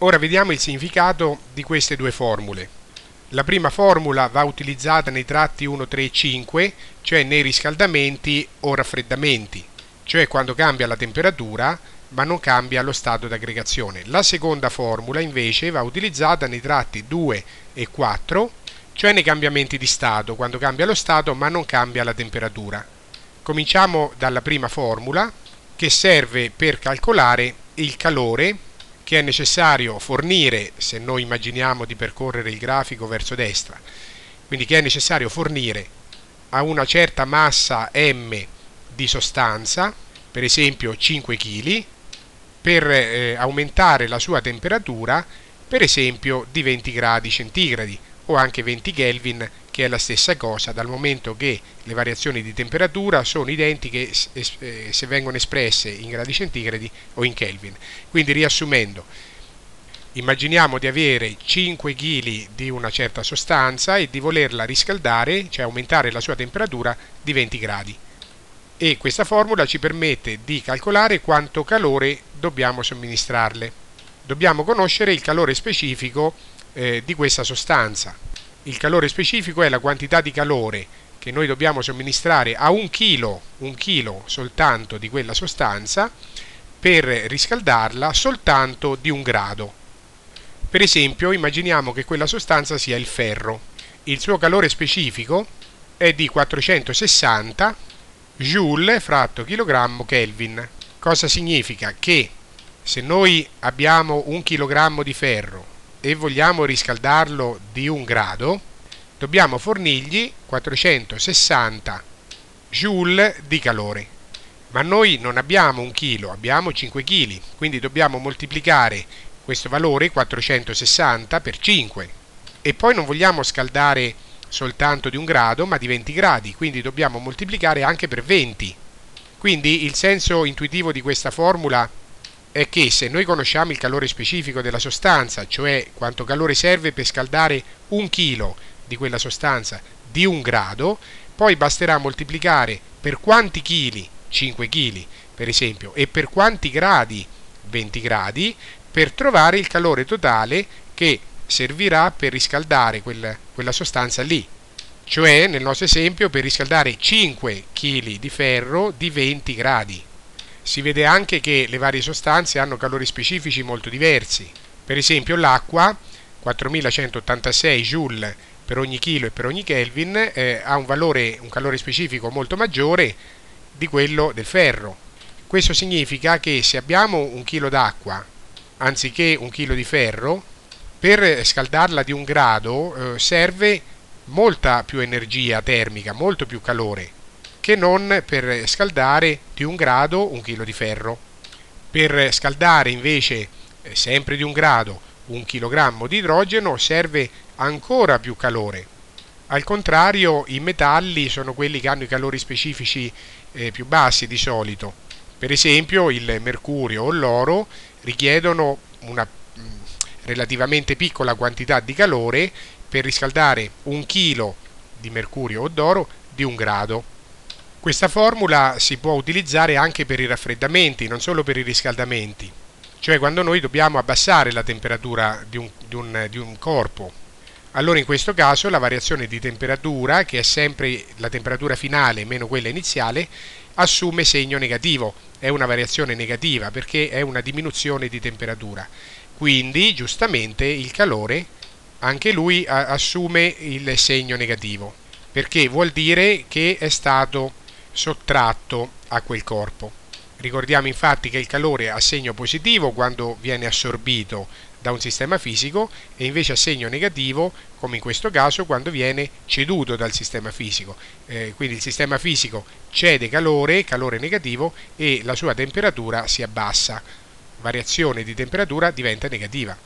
Ora vediamo il significato di queste due formule. La prima formula va utilizzata nei tratti 1, 3 e 5, cioè nei riscaldamenti o raffreddamenti, cioè quando cambia la temperatura ma non cambia lo stato d'aggregazione. La seconda formula invece va utilizzata nei tratti 2 e 4, cioè nei cambiamenti di stato, quando cambia lo stato ma non cambia la temperatura. Cominciamo dalla prima formula che serve per calcolare il calore che è necessario fornire se noi immaginiamo di percorrere il grafico verso destra, quindi che è necessario fornire a una certa massa m di sostanza, per esempio 5 kg, per eh, aumentare la sua temperatura, per esempio di 20 gradi centigradi o anche 20 Kelvin che è la stessa cosa dal momento che le variazioni di temperatura sono identiche eh, se vengono espresse in gradi centigradi o in Kelvin. Quindi riassumendo, immaginiamo di avere 5 kg di una certa sostanza e di volerla riscaldare, cioè aumentare la sua temperatura di 20 gradi. E questa formula ci permette di calcolare quanto calore dobbiamo somministrarle. Dobbiamo conoscere il calore specifico eh, di questa sostanza il calore specifico è la quantità di calore che noi dobbiamo somministrare a un chilo, un chilo soltanto di quella sostanza per riscaldarla soltanto di un grado. Per esempio immaginiamo che quella sostanza sia il ferro. Il suo calore specifico è di 460 joule fratto chilogrammo Kelvin. Cosa significa? Che se noi abbiamo un chilogrammo di ferro e vogliamo riscaldarlo di un grado, dobbiamo fornirgli 460 joule di calore. Ma noi non abbiamo un chilo, abbiamo 5 kg, quindi dobbiamo moltiplicare questo valore 460 per 5. E poi non vogliamo scaldare soltanto di un grado, ma di 20 gradi, quindi dobbiamo moltiplicare anche per 20. Quindi il senso intuitivo di questa formula è che se noi conosciamo il calore specifico della sostanza, cioè quanto calore serve per scaldare un chilo di quella sostanza di un grado, poi basterà moltiplicare per quanti chili, 5 kg per esempio, e per quanti gradi, 20 gradi, per trovare il calore totale che servirà per riscaldare quel, quella sostanza lì. Cioè, nel nostro esempio, per riscaldare 5 kg di ferro di 20 gradi si vede anche che le varie sostanze hanno calori specifici molto diversi. Per esempio l'acqua, 4186 joule per ogni chilo e per ogni Kelvin, eh, ha un, valore, un calore specifico molto maggiore di quello del ferro. Questo significa che se abbiamo un chilo d'acqua anziché un chilo di ferro, per scaldarla di un grado eh, serve molta più energia termica, molto più calore che non per scaldare di un grado un chilo di ferro. Per scaldare invece eh, sempre di un grado un chilogrammo di idrogeno serve ancora più calore. Al contrario, i metalli sono quelli che hanno i calori specifici eh, più bassi di solito. Per esempio, il mercurio o l'oro richiedono una mh, mm, relativamente piccola quantità di calore per riscaldare un chilo di mercurio o d'oro di un grado. Questa formula si può utilizzare anche per i raffreddamenti, non solo per i riscaldamenti, cioè quando noi dobbiamo abbassare la temperatura di un, di un, di un corpo. Allora in questo caso la variazione di temperatura, che è sempre la temperatura finale meno quella iniziale, assume segno negativo, è una variazione negativa perché è una diminuzione di temperatura. Quindi giustamente il calore anche lui assume il segno negativo, perché vuol dire che è stato sottratto a quel corpo. Ricordiamo infatti che il calore ha segno positivo quando viene assorbito da un sistema fisico e invece ha segno negativo, come in questo caso, quando viene ceduto dal sistema fisico. Eh, quindi il sistema fisico cede calore, calore negativo, e la sua temperatura si abbassa. Variazione di temperatura diventa negativa.